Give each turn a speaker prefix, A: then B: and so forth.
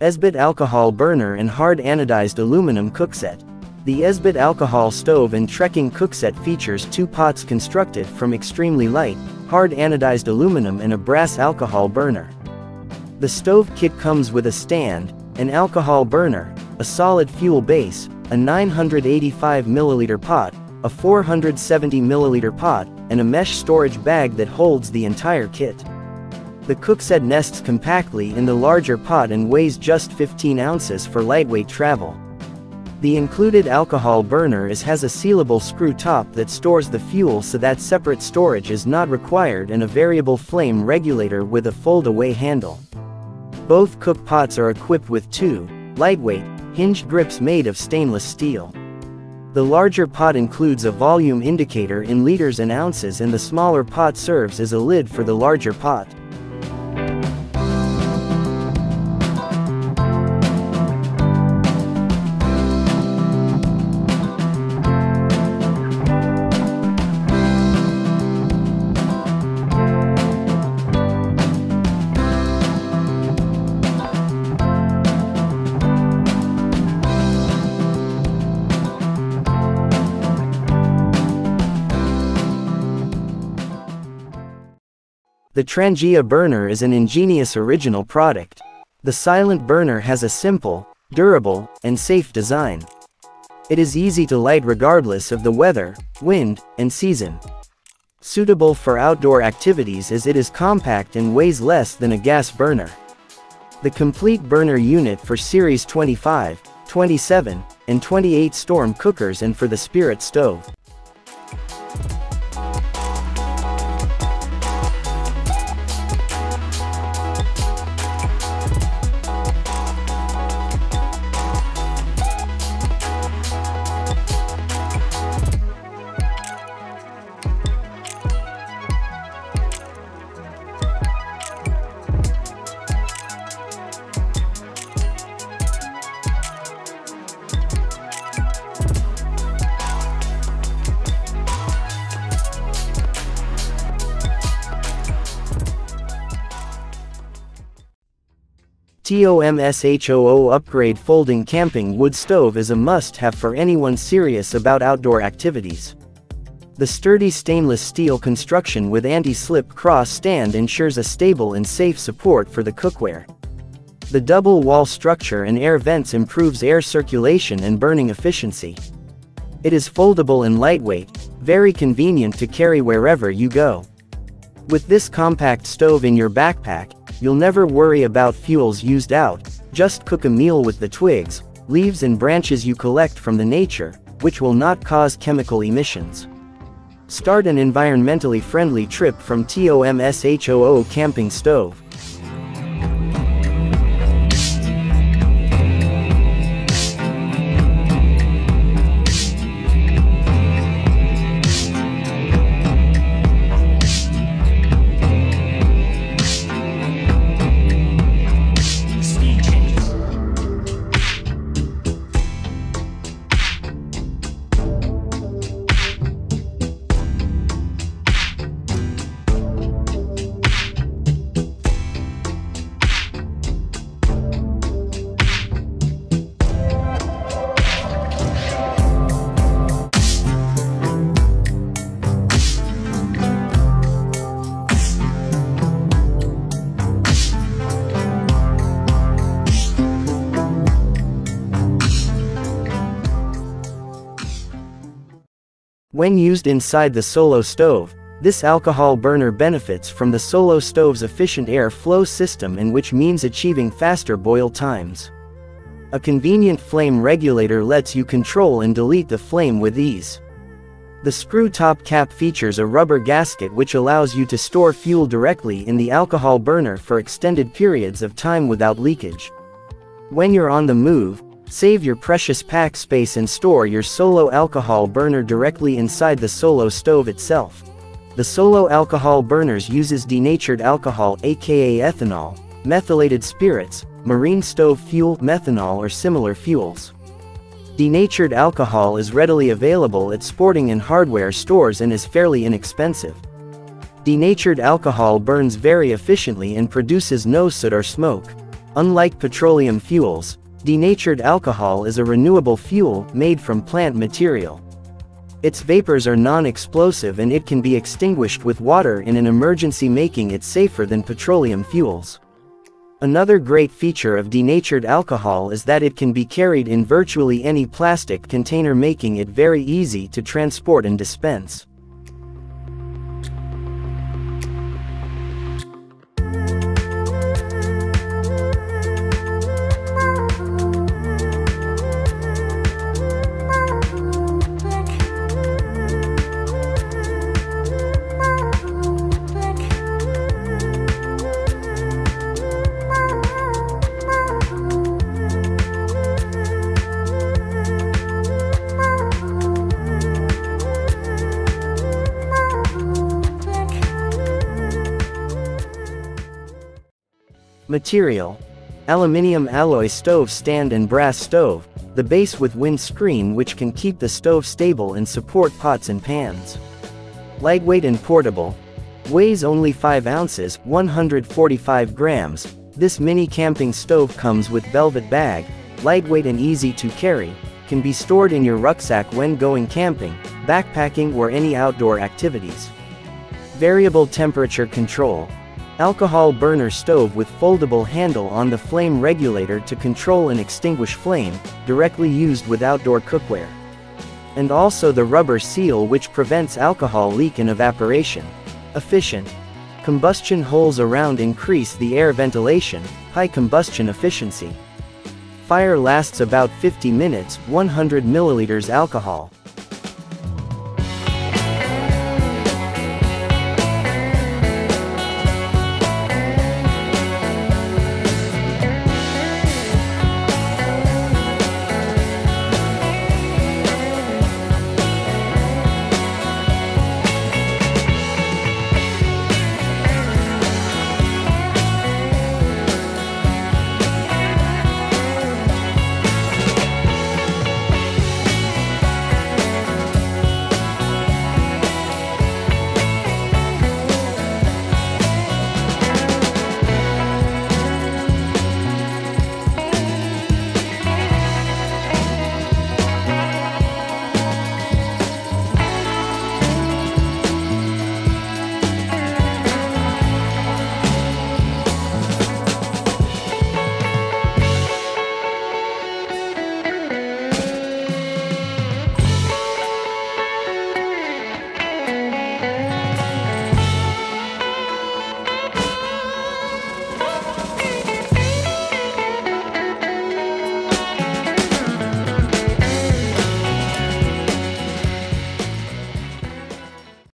A: Esbit alcohol burner and hard anodized aluminum cookset. The Esbit alcohol stove and trekking cookset features two pots constructed from extremely light, hard anodized aluminum and a brass alcohol burner. The stove kit comes with a stand, an alcohol burner, a solid fuel base, a 985 milliliter pot, a 470 milliliter pot, and a mesh storage bag that holds the entire kit. The cookset nests compactly in the larger pot and weighs just 15 ounces for lightweight travel. The included alcohol burner is has a sealable screw top that stores the fuel so that separate storage is not required and a variable flame regulator with a fold-away handle. Both cook pots are equipped with two, lightweight, hinged grips made of stainless steel. The larger pot includes a volume indicator in liters and ounces and the smaller pot serves as a lid for the larger pot. The Trangia burner is an ingenious original product. The silent burner has a simple, durable, and safe design. It is easy to light regardless of the weather, wind, and season. Suitable for outdoor activities as it is compact and weighs less than a gas burner. The complete burner unit for Series 25, 27, and 28 storm cookers and for the Spirit stove. TOMSHOO Upgrade Folding Camping Wood Stove is a must-have for anyone serious about outdoor activities. The sturdy stainless steel construction with anti-slip cross stand ensures a stable and safe support for the cookware. The double wall structure and air vents improves air circulation and burning efficiency. It is foldable and lightweight, very convenient to carry wherever you go. With this compact stove in your backpack, You'll never worry about fuels used out, just cook a meal with the twigs, leaves and branches you collect from the nature, which will not cause chemical emissions. Start an environmentally friendly trip from TOMSHOO Camping Stove. When used inside the Solo stove, this alcohol burner benefits from the Solo stove's efficient air flow system and which means achieving faster boil times. A convenient flame regulator lets you control and delete the flame with ease. The screw top cap features a rubber gasket which allows you to store fuel directly in the alcohol burner for extended periods of time without leakage. When you're on the move, Save your precious pack space and store your Solo alcohol burner directly inside the Solo stove itself. The Solo alcohol burners uses denatured alcohol aka ethanol, methylated spirits, marine stove fuel, methanol or similar fuels. Denatured alcohol is readily available at sporting and hardware stores and is fairly inexpensive. Denatured alcohol burns very efficiently and produces no soot or smoke. Unlike petroleum fuels, denatured alcohol is a renewable fuel made from plant material. Its vapors are non-explosive and it can be extinguished with water in an emergency making it safer than petroleum fuels. Another great feature of denatured alcohol is that it can be carried in virtually any plastic container making it very easy to transport and dispense. Material. Aluminium alloy stove stand and brass stove, the base with windscreen which can keep the stove stable and support pots and pans. Lightweight and portable. Weighs only 5 ounces, 145 grams. This mini camping stove comes with velvet bag, lightweight and easy to carry, can be stored in your rucksack when going camping, backpacking or any outdoor activities. Variable temperature control. Alcohol burner stove with foldable handle on the flame regulator to control and extinguish flame, directly used with outdoor cookware. And also the rubber seal which prevents alcohol leak and evaporation. Efficient. Combustion holes around increase the air ventilation, high combustion efficiency. Fire lasts about 50 minutes, 100 milliliters alcohol.